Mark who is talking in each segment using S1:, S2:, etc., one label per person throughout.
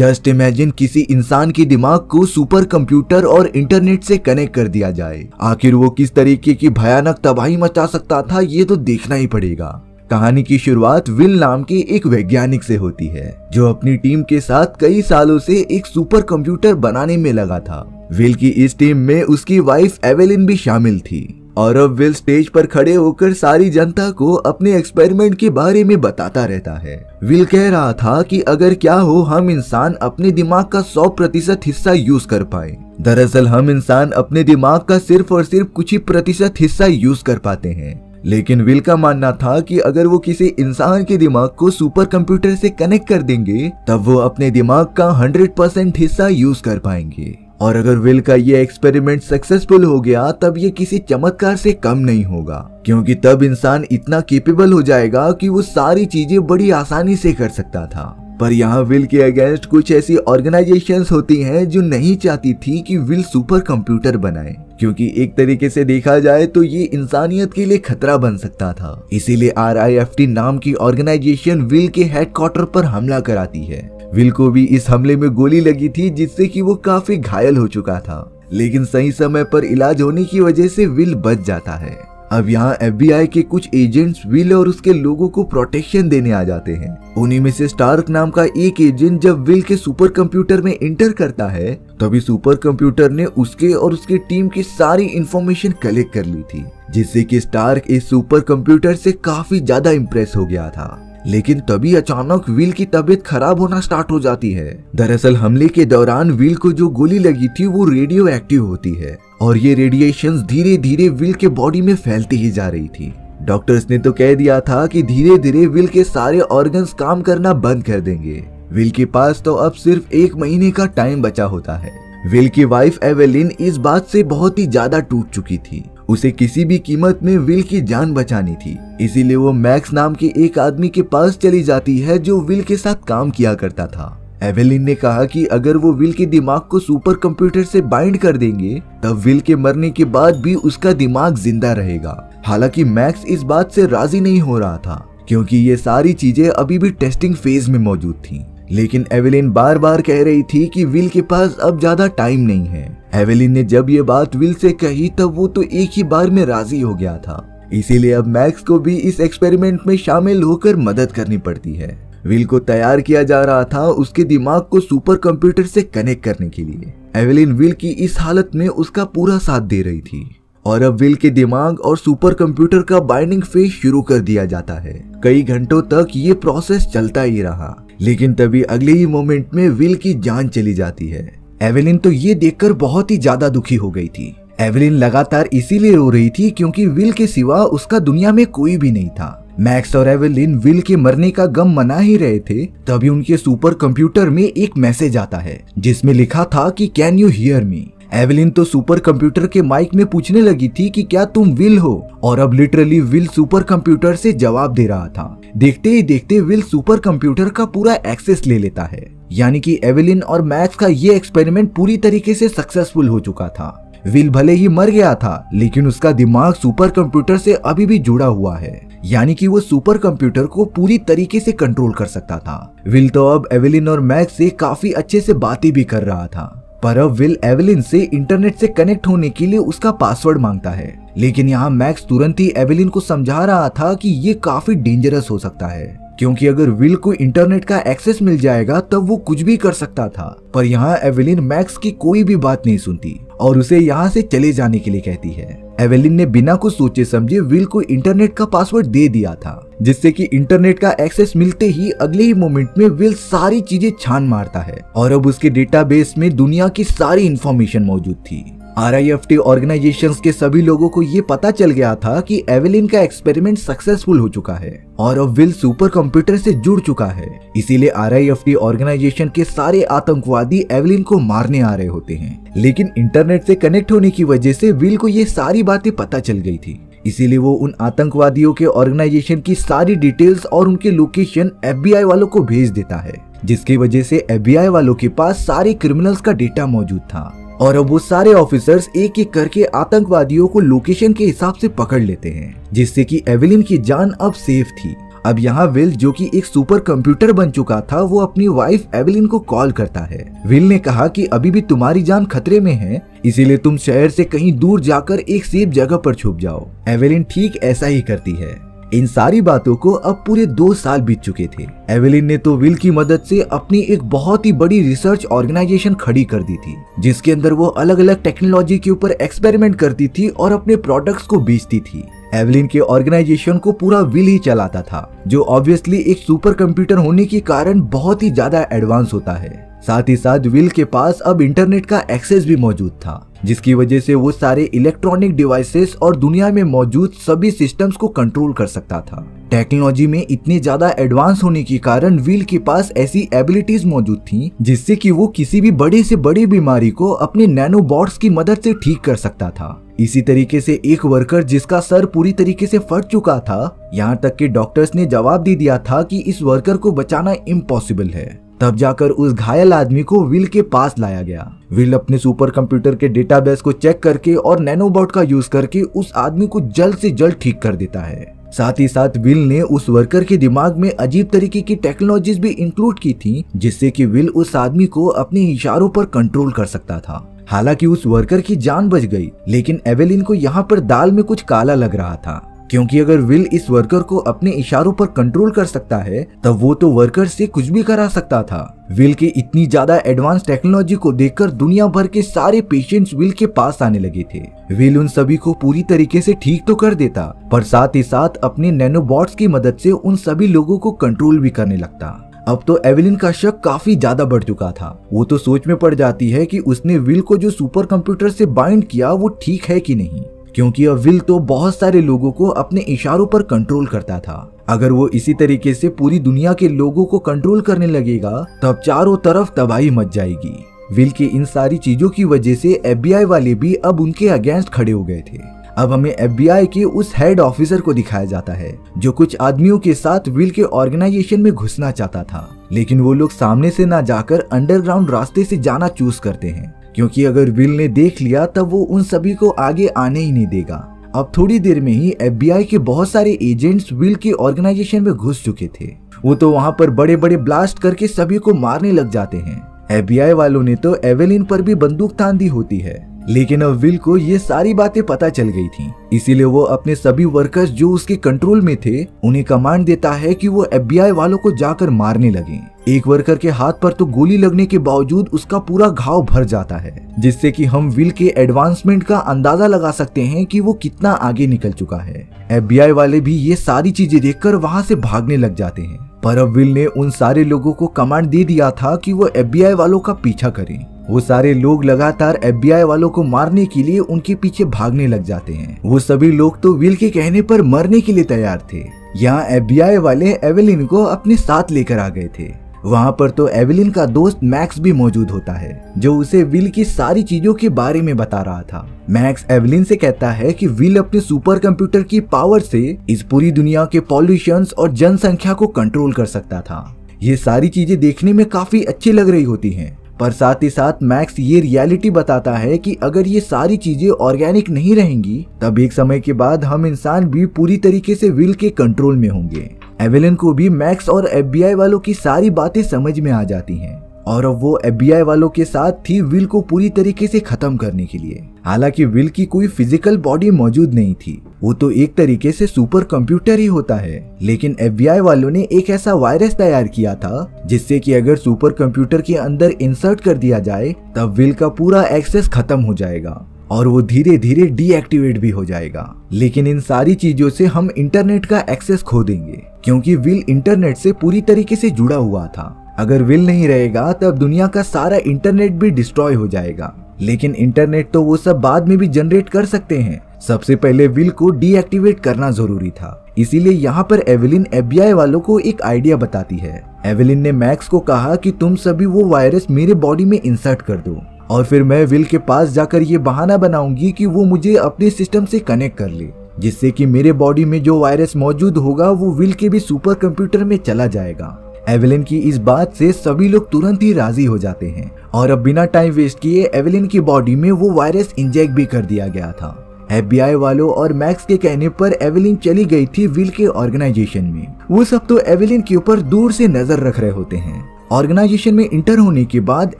S1: Just imagine किसी इंसान के दिमाग को सुपर कंप्यूटर और इंटरनेट से कनेक्ट कर दिया जाए। आखिर वो किस तरीके की भयानक तबाही मचा सकता था, ये तो देखना ही पड़ेगा। कहानी की शुरुआत विल नाम के एक वैज्ञानिक से होती है, जो अपनी टीम के साथ कई सालों से एक सुपर कंप्यूटर बनाने में लगा था। विल की इस टीम में उसकी वाइफ एवेलिन भी शामिल थी। और अब विल स्टेज पर खड़े होकर सारी जनता को अपने एक्सपेरिमेंट के बारे में बताता रहता है। विल कह रहा था कि अगर क्या हो, हम इंसान अपने दिमाग का 100 प्रतिशत हिस्सा यूज़ कर पाए। दरअसल, हम इंसान अपने दिमाग का सिर्फ़ और सिर्फ़ कुछ ही प्रतिशत हिस्सा यूज़ कर पाते हैं। लेकिन विल का मानना था कि अगर वो किसी इंसान के दिमाग को सुपर कंप्यूटर से कनेक्ट कर देंगे, तब वो अपने दिमाग का 100 परसेंट हिस्सा यूज़ कर पाएँगे। और अगर विल का ये एक्सपेरिमेंट सक्सेसफुल हो गया, तब ये किसी चमत्कार से कम नहीं होगा। क्योंकि तब इंसान इतना केपेबल हो जाएगा कि वो सारी चीज़ें बड़ी आसानी से कर सकता था। पर यहाँ विल के अगेंस्ट कुछ ऐसी ऑर्गेनाइजेशंस होती हैं जो नहीं चाहती थी कि विल सुपर कंप्यूटर बनाए। क्योंकि एक तरीके से देखा जाए तो ये इंसानियत के लिए खतरा बन सकता था। इसीलिए आरआईएफटी नाम की ऑर्गेनाइजेशन विल के हेडक्वार्टर पर हमला कराती है। विल को भी इस हमले में गोली लगी थी, जिससे कि वो काफ़ी घायल हो चुका था। लेकिन सही समय पर इलाज होने की वजह से विल बच जाता है। अब यहाँ एफ़ के कुछ एजेंट्स विल और उसके लोगों को प्रोटेक्शन देने आ जाते हैं। उन्हीं में से स्टार्क नाम का एक एजेंट जब विल के सुपर कंप्यूटर में इंटर करता है, तभी सुपर कंप्यूटर ने उसके और उसके टीम की सारी इंफॉर्मेशन कलेक्ट कर ली थी, जिससे कि स्टार्क इस सुपर कंप्यूटर से काफ़ी ज़्यादा इम्प्रेस हो गया था। लेकिन तभी अचानक विल की तबीयत खराब होना स्टार्ट हो जाती है। दरअसल हमले के दौरान विल को जो गोली लगी थी, वो रेडियो एक्टिव होती है, और ये रेडिएशन धीरे धीरे विल के बॉडी में फैलती ही जा रही थी। डॉक्टर्स ने तो कह दिया था कि धीरे धीरे विल के सारे ऑर्गन्स काम करना बंद कर देंगे। विल के पास तो अब सिर्फ़ एक महीने का टाइम बचा होता है। विल की वाइफ एवेलिन इस बात से बहुत ही ज़्यादा टूट चुकी थी। उसे किसी भी कीमत में विल की जान बचानी थी। इसीलिए वो मैक्स नाम के एक आदमी के पास चली जाती है जो विल के साथ काम किया करता था। एवेलिन ने कहा कि अगर वो विल के दिमाग को सुपर कंप्यूटर से बाइंड कर देंगे, तब विल के मरने के बाद भी उसका दिमाग ज़िंदा रहेगा। हालाँकि मैक्स इस बात से राज़ी नहीं हो रहा था, क्योंकि ये सारी चीज़ें अभी भी टेस्टिंग फ़ेज़ में मौजूद थी। लेकिन एवेलिन बार बार कह रही थी कि विल के पास अब ज़्यादा टाइम नहीं है। एवेलिन ने जब ये बात विल से कही, तब वो तो एक ही बार में राज़ी हो गया था। इसीलिए अब मैक्स को भी इस एक्सपेरिमेंट में शामिल होकर मदद करनी पड़ती है। विल को तैयार किया जा रहा था उसके दिमाग को सुपर कंप्यूटर से कनेक्ट करने के लिए। एवेलिन विल की इस हालत में उसका पूरा साथ दे रही थी। और अब विल के दिमाग और सुपर कंप्यूटर का बाइंडिंग फ़ेज़ शुरू कर दिया जाता है। कई घंटों तक ये प्रोसेस चलता ही रहा। लेकिन तभी अगले ही मोमेंट में विल की जान चली जाती है। एवेलिन तो ये देखकर बहुत ही ज़्यादा दुखी हो गई थी। एवेलिन लगातार इसीलिए रो रही थी क्योंकि विल के सिवा उसका दुनिया में कोई भी नहीं था। मैक्स और एवेलिन विल के मरने का गम मना ही रहे थे, तभी उनके सुपर कंप्यूटर में एक मैसेज आता है, जिसमें लिखा था कि can you hear me Evelyn तो सुपर कंप्यूटर के माइक में पूछने लगी थी कि क्या तुम विल हो? और अब लिटरली विल सुपर कंप्यूटर से जवाब दे रहा था। देखते ही देखते विल सुपर कंप्यूटर का पूरा एक्सेस ले लेता है। यानी कि एवेलिन और मैक्स का ये एक्सपेरिमेंट पूरी तरीके से सक्सेसफुल हो चुका था। विल भले ही मर गया था, लेकिन उसका दिमाग सुपर कंप्यूटर से अभी भी जुड़ा हुआ है। यानी कि वो सुपर कंप्यूटर को पूरी तरीके से कंट्रोल कर सकता था। विल तो अब एवेलिन और मैक्स से काफ़ी अच्छे से बातें भी कर रहा था। पर अब विल एवेलिन से इंटरनेट से कनेक्ट होने के लिए उसका पासवर्ड माँगता है। लेकिन यहाँ मैक्स तुरंत ही एवेलिन को समझा रहा था कि ये काफ़ी डेंजरस हो सकता है। क्योंकि अगर विल को इंटरनेट का एक्सेस मिल जाएगा, तब वो कुछ भी कर सकता था। पर यहाँ एवेलिन मैक्स की कोई भी बात नहीं सुनती और उसे यहाँ से चले जाने के लिए कहती है। एवेलिन ने बिना कुछ सोचे समझे विल को इंटरनेट का पासवर्ड दे दिया था, जिससे कि इंटरनेट का एक्सेस मिलते ही अगले ही मोमेंट में विल सारी चीज़ें छान मारता है। और अब उसके डेटाबेस में दुनिया की सारी इंफॉर्मेशन मौजूद थी। टी ऑर्गेनाइजेशन के सभी लोगों को ये पता चल गया था कि एवेलिन का एक्सपेरिमेंट सक्सेसफुल हो चुका है और अब विल सुपर कंप्यूटर से जुड़ चुका है। इसीलिए टी ऑर्गेनाइजेशन के सारे आतंकवादी एवेलिन को मारने आ रहे होते हैं। लेकिन इंटरनेट से कनेक्ट होने की वजह से विल को ये सारी बातें पता चल गई थी। इसीलिए वो उन आतंकवादियों के ऑर्गेनाइजेशन की सारी डिटेल्स और उनके लोकेशन FBI वालों को भेज देता है, जिसकी वजह से FBI वालों के पास सारे क्रिमिनल्स का डेटा मौजूद था। और अब वो सारे ऑफिसर्स एक एक करके आतंकवादियों को लोकेशन के हिसाब से पकड़ लेते हैं, जिससे कि एवेलिन की जान अब सेफ़ थी। अब यहाँ विल जो कि एक सुपर कंप्यूटर बन चुका था, वो अपनी वाइफ एवेलिन को कॉल करता है। विल ने कहा कि अभी भी तुम्हारी जान खतरे में है, इसीलिए तुम शहर से कहीं दूर जाकर एक सेफ़ जगह पर छुप जाओ। एवेलिन ठीक ऐसा ही करती है। इन सारी बातों को अब पूरे दो साल बीत चुके थे। एवेलिन ने तो विल की मदद से अपनी एक बहुत ही बड़ी रिसर्च ऑर्गेनाइजेशन खड़ी कर दी थी, जिसके अंदर वो अलग अलग टेक्नोलॉजी के ऊपर एक्सपेरिमेंट करती थी और अपने प्रोडक्ट्स को बेचती थी। एवलिन के ऑर्गेनाइजेशन को पूरा विल ही चलाता था, जो ऑब्वियसली एक सुपर कंप्यूटर होने के कारण बहुत ही ज़्यादा एडवांस होता है। साथ ही साथ विल के पास अब इंटरनेट का एक्सेस भी मौजूद था, जिसकी वजह से वो सारे इलेक्ट्रॉनिक डिवाइसेस और दुनिया में मौजूद सभी सिस्टम्स को कंट्रोल कर सकता था। टेक्नोलॉजी में इतने ज़्यादा एडवांस होने के कारण विल के पास ऐसी एबिलिटीज मौजूद थी, जिससे कि वो किसी भी बड़ी से बड़ी बीमारी को अपने नैनोबॉट्स की मदद से ठीक कर सकता था। इसी तरीके से एक वर्कर जिसका सर पूरी तरीके से फट चुका था, यहाँ तक कि डॉक्टर्स ने जवाब दे दिया था कि इस वर्कर को बचाना इम्पॉसिबल है। तब जाकर उस घायल आदमी को विल के पास लाया गया। विल अपने सुपर कंप्यूटर के डेटाबेस को चेक करके और नैनोबॉट का यूज़ करके उस आदमी को जल्द से जल्द ठीक कर देता है। साथ ही साथ विल ने उस वर्कर के दिमाग में अजीब तरीके की टेक्नोलॉजीज़ भी इंक्लूड की थी, जिससे कि विल उस आदमी को अपने इशारों पर कंट्रोल कर सकता था। हालाँकि उस वर्कर की जान बच गई, लेकिन एवेलिन को यहाँ पर दाल में कुछ काला लग रहा था। क्योंकि अगर विल इस वर्कर को अपने इशारों पर कंट्रोल कर सकता है, तब वो तो वर्कर से कुछ भी करा सकता था। विल के इतनी ज़्यादा एडवांस टेक्नोलॉजी को देखकर दुनिया भर के सारे पेशेंट्स विल के पास आने लगे थे। विल उन सभी को पूरी तरीके से ठीक तो कर देता, पर साथ ही साथ अपने नैनोबॉट्स की मदद से उन सभी लोगों को कंट्रोल भी करने लगता। अब तो एवेलिन का शक काफ़ी ज़्यादा बढ़ चुका था। वो तो सोच में पड़ जाती है कि उसने विल को जो सुपर कंप्यूटर से बाइंड किया, वो ठीक है कि नहीं। क्योंकि अब विल तो बहुत सारे लोगों को अपने इशारों पर कंट्रोल करता था। अगर वो इसी तरीके से पूरी दुनिया के लोगों को कंट्रोल करने लगेगा, तब चारों तरफ़ तबाही मच जाएगी। विल के इन सारी चीज़ों की वजह से एफबीआई वाले भी अब उनके अगेंस्ट खड़े हो गए थे। अब हमें एफबीआई के उस हेड ऑफिसर को दिखाया जाता है, जो कुछ आदमियों के साथ विल के ऑर्गेनाइजेशन में घुसना चाहता था। लेकिन वो लोग सामने से ना जाकर अंडरग्राउंड रास्ते से जाना चूज़ करते हैं। क्योंकि अगर विल ने देख लिया, तब वो उन सभी को आगे आने ही नहीं देगा। अब थोड़ी देर में ही एफबीआई के बहुत सारे एजेंट्स विल के ऑर्गेनाइजेशन में घुस चुके थे। वो तो वहाँ पर बड़े बड़े ब्लास्ट करके सभी को मारने लग जाते हैं। एफबीआई वालों ने तो एवेलिन पर भी बंदूक तान दी होती है। लेकिन अब विल को ये सारी बातें पता चल गई थी। इसीलिए वो अपने सभी वर्कर्स जो उसके कंट्रोल में थे, उन्हें कमांड देता है कि वो एफबीआई वालों को जाकर मारने लगे। एक वर्कर के हाथ पर तो गोली लगने के बावजूद उसका पूरा घाव भर जाता है, जिससे कि हम विल के एडवांसमेंट का अंदाज़ा लगा सकते हैं कि वो कितना आगे निकल चुका है। एफबीआई वाले भी ये सारी चीज़ें देखकर वहाँ से भागने लग जाते हैं। पर अब विल ने उन सारे लोगों को कमांड दे दिया था कि वो एफबीआई वालों का पीछा करें। वो सारे लोग लगातार एफबीआई वालों को मारने के लिए उनके पीछे भागने लग जाते हैं। वो सभी लोग तो विल के कहने पर मरने के लिए तैयार थे। यहाँ एफबीआई वाले एवेलिन को अपने साथ लेकर आ गए थे। वहाँ पर तो एवेलिन का दोस्त मैक्स भी मौजूद होता है, जो उसे विल की सारी चीज़ों के बारे में बता रहा था। मैक्स एवेलिन से कहता है कि विल अपने सुपर कंप्यूटर की पावर से इस पूरी दुनिया के पॉल्यूशन और जनसंख्या को कंट्रोल कर सकता था। ये सारी चीज़ें देखने में काफ़ी अच्छी लग रही होती हैं। पर साथ ही साथ मैक्स ये रियलिटी बताता है कि अगर ये सारी चीज़ें ऑर्गेनिक नहीं रहेंगी, तब एक समय के बाद हम इंसान भी पूरी तरीके से विल के कंट्रोल में होंगे। एवेलिन को भी मैक्स और एफबीआई वालों की सारी बातें समझ में आ जाती हैं। और अब वो एफबीआई वालों के साथ थी विल को पूरी तरीके से खत्म करने के लिए। हालाँकि विल की कोई फ़िज़िकल बॉडी मौजूद नहीं थी। वो तो एक तरीके से सुपर कंप्यूटर ही होता है। लेकिन एफबीआई वालों ने एक ऐसा वायरस तैयार किया था, जिससे कि अगर सुपर कंप्यूटर के अंदर इंसर्ट कर दिया जाए, तब विल का पूरा एक्सेस खत्म हो जाएगा और वो धीरे धीरे डीएक्टिवेट भी हो जाएगा। लेकिन इन सारी चीज़ों से हम इंटरनेट का एक्सेस खो देंगे, क्योंकि विल इंटरनेट से पूरी तरीके से जुड़ा हुआ था। अगर विल नहीं रहेगा, तब दुनिया का सारा इंटरनेट भी डिस्ट्रॉय हो जाएगा। लेकिन इंटरनेट तो वो सब बाद में भी जनरेट कर सकते हैं। सबसे पहले विल को डीएक्टिवेट करना ज़रूरी था। इसीलिए यहाँ पर एवेलिन एफबीआई वालों को एक आइडिया बताती है। एवेलिन ने मैक्स को कहा कि तुम सभी वो वायरस मेरे बॉडी में इंसर्ट कर दो। और फिर मैं विल के पास जाकर ये बहाना बनाऊँगी कि वो मुझे अपने सिस्टम से कनेक्ट कर ले, जिससे कि मेरे बॉडी में जो वायरस मौजूद होगा, वो विल के भी सुपर कंप्यूटर में चला जाएगा। एवेलिन की इस बात से सभी लोग तुरंत ही राज़ी हो जाते हैं। और अब बिना टाइम वेस्ट किए एवेलिन की बॉडी में वो वायरस इंजेक्ट भी कर दिया गया था। एफबीआई वालों और मैक्स के कहने पर एवेलिन चली गई थी विल के ऑर्गेनाइजेशन में। वो सब तो एवेलिन के ऊपर दूर से नज़र रख रहे होते हैं। ऑर्गेनाइजेशन में इंटर होने के बाद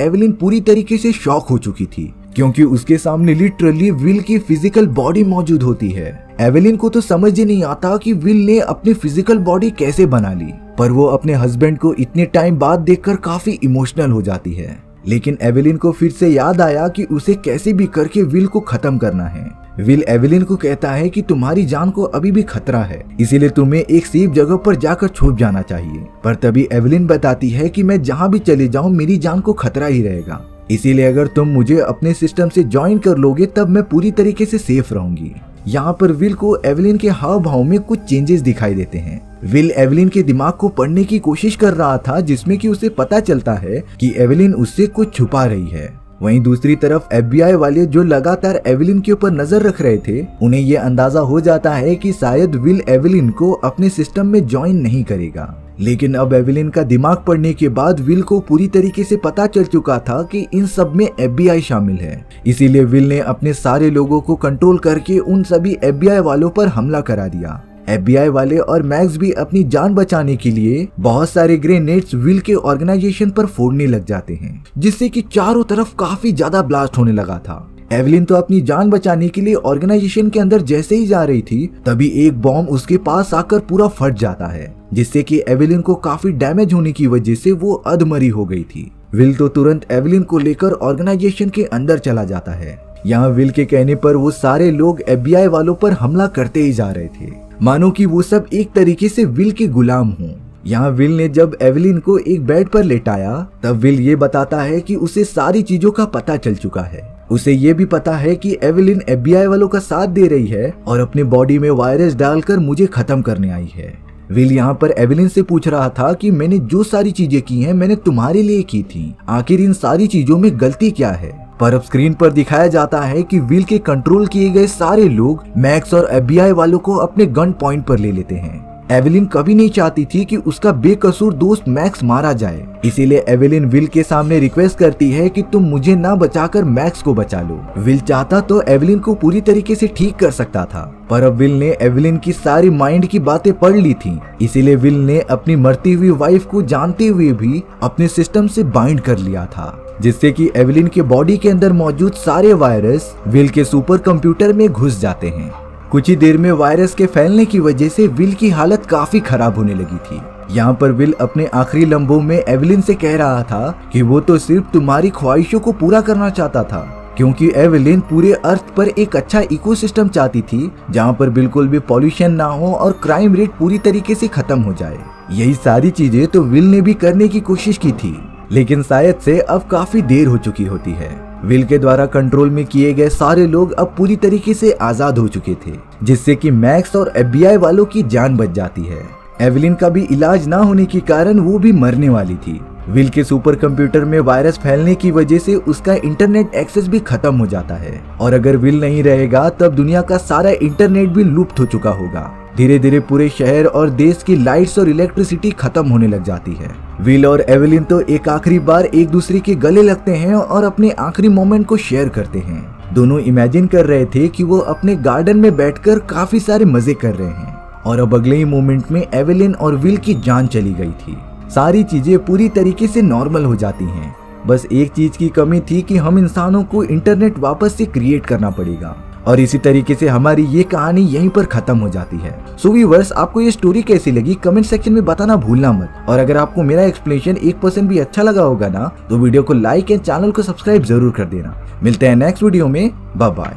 S1: एवेलिन पूरी तरीके से शॉक हो चुकी थी, क्योंकि उसके सामने लिटरली विल की फ़िज़िकल बॉडी मौजूद होती है। एवेलिन को तो समझ ही नहीं आता कि विल ने अपनी फ़िज़िकल बॉडी कैसे बना ली। पर वो अपने हस्बैंड को इतने टाइम बाद देखकर काफ़ी इमोशनल हो जाती है। लेकिन एवेलिन को फिर से याद आया कि उसे कैसे भी करके विल को खत्म करना है। विल एवेलिन को कहता है कि तुम्हारी जान को अभी भी खतरा है, इसीलिए तुम्हें एक सेफ़ जगह पर जाकर छुप जाना चाहिए। पर तभी एवेलिन बताती है कि मैं जहाँ भी चले जाऊँ, मेरी जान को खतरा ही रहेगा। इसीलिए अगर तुम मुझे अपने सिस्टम से ज्वाइन कर लोगे, तब मैं पूरी तरीके से सेफ़ रहूँगी। यहाँ पर विल को एवलिन के हाव भाव में कुछ चेंजेस दिखाई देते हैं। विल एवलिन के दिमाग को पढ़ने की कोशिश कर रहा था, जिसमें कि उसे पता चलता है कि एवलिन उससे कुछ छुपा रही है। वहीं दूसरी तरफ़ एफबीआई वाले जो लगातार एवलिन के ऊपर नज़र रख रहे थे, उन्हें ये अंदाज़ा हो जाता है कि शायद विल एवलिन को अपने सिस्टम में ज्वाइन नहीं करेगा। लेकिन अब एविलिन का दिमाग पढ़ने के बाद विल को पूरी तरीके से पता चल चुका था कि इन सब में एफबीआई शामिल है। इसीलिए विल ने अपने सारे लोगों को कंट्रोल करके उन सभी एफबीआई वालों पर हमला करा दिया। एफबीआई वाले और मैक्स भी अपनी जान बचाने के लिए बहुत सारे ग्रेनेड्स विल के ऑर्गेनाइजेशन पर फोड़ने लग जाते हैं, जिससे कि चारों तरफ़ काफ़ी ज़्यादा ब्लास्ट होने लगा था। एवलिन तो अपनी जान बचाने के लिए ऑर्गेनाइजेशन के अंदर जैसे ही जा रही थी, तभी एक बॉम्ब उसके पास आकर पूरा फट जाता है। जिससे कि एवलिन को काफ़ी डैमेज होने की वजह से वो अधमरी हो गई थी। विल तो तुरंत एवेलिन को लेकर ऑर्गेनाइजेशन के अंदर चला जाता है। यहाँ विल के कहने पर वो सारे लोग एफबीआई वालों पर हमला करते ही जा रहे थे। मानो कि वो सब एक तरीके से विल के गुलाम हों। यहाँ विल ने जब एवलिन को एक बेड पर लेटाया, तब विल ये बताता है कि उसे सारी चीज़ों का पता चल चुका है। उसे ये भी पता है कि एवलिन एफबीआई वालों का साथ दे रही है और अपने बॉडी में वायरस डालकर मुझे खत्म करने आई है। विल यहाँ पर एविलिन से पूछ रहा था कि मैंने जो सारी चीज़ें की हैं, मैंने तुम्हारे लिए की थी। आखिर इन सारी चीज़ों में गलती क्या है? पर अब स्क्रीन पर दिखाया जाता है कि विल के कंट्रोल किए गए सारे लोग मैक्स और एफबीआई वालों को अपने गन पॉइंट पर ले लेते हैं। एवेलिन कभी नहीं चाहती थी कि उसका बेकसूर दोस्त मैक्स मारा जाए। इसीलिए एवेलिन विल के सामने रिक्वेस्ट करती है कि तुम मुझे ना बचाकर मैक्स को बचा लो। विल चाहता तो एवेलिन को पूरी तरीके से ठीक कर सकता था, पर अब विल ने एवेलिन की सारी माइंड की बातें पढ़ ली थी। इसीलिए विल ने अपनी मरती हुई वाइफ को जानते हुए भी अपने सिस्टम से बाइंड कर लिया था, जिससे कि एवेलिन के बॉडी के अंदर मौजूद सारे वायरस विल के सुपर कंप्यूटर में घुस जाते हैं। कुछ ही देर में वायरस के फैलने की वजह से विल की हालत काफ़ी खराब होने लगी थी। यहाँ पर विल अपने आखिरी लम्बों में एवलिन से कह रहा था कि वो तो सिर्फ़ तुम्हारी ख्वाहिशों को पूरा करना चाहता था, क्योंकि एवलिन पूरे अर्थ पर एक अच्छा इकोसिस्टम चाहती थी, जहाँ पर बिल्कुल भी पॉल्यूशन ना हो और क्राइम रेट पूरी तरीके से खत्म हो जाए। यही सारी चीज़ें तो विल ने भी करने की कोशिश की थी, लेकिन शायद से अब काफ़ी देर हो चुकी होती है। विल के द्वारा कंट्रोल में किए गए सारे लोग अब पूरी तरीके से आज़ाद हो चुके थे, जिससे कि मैक्स और एफबीआई वालों की जान बच जाती है। एवलिन का भी इलाज ना होने के कारण वो भी मरने वाली थी। विल के सुपर कंप्यूटर में वायरस फैलने की वजह से उसका इंटरनेट एक्सेस भी खत्म हो जाता है। और अगर विल नहीं रहेगा, तब दुनिया का सारा इंटरनेट भी लुप्त हो चुका होगा। धीरे धीरे पूरे शहर और देश की लाइट्स और इलेक्ट्रिसिटी खत्म होने लग जाती है। विल और एवेलिन तो एक आखिरी बार एक दूसरे के गले लगते हैं और अपने आखिरी मोमेंट को शेयर करते हैं। दोनों इमेजिन कर रहे थे कि वो अपने गार्डन में बैठकर काफ़ी सारे मज़े कर रहे हैं। और अब अगले ही मोमेंट में एवेलिन और विल की जान चली गई थी। सारी चीज़ें पूरी तरीके से नॉर्मल हो जाती हैं। बस एक चीज़ की कमी थी कि हम इंसानों को इंटरनेट वापस से क्रिएट करना पड़ेगा। और इसी तरीके से हमारी ये कहानी यहीं पर खत्म हो जाती है। सो वीवर्स आपको ये स्टोरी कैसी लगी? कमेंट सेक्शन में बताना भूलना मत। और अगर आपको मेरा एक्सप्लेनेशन एक परसेंट भी अच्छा लगा होगा ना तो वीडियो को लाइक एंड चैनल को सब्सक्राइब ज़रूर कर देना। मिलते हैं नेक्स्ट वीडियो में। बाय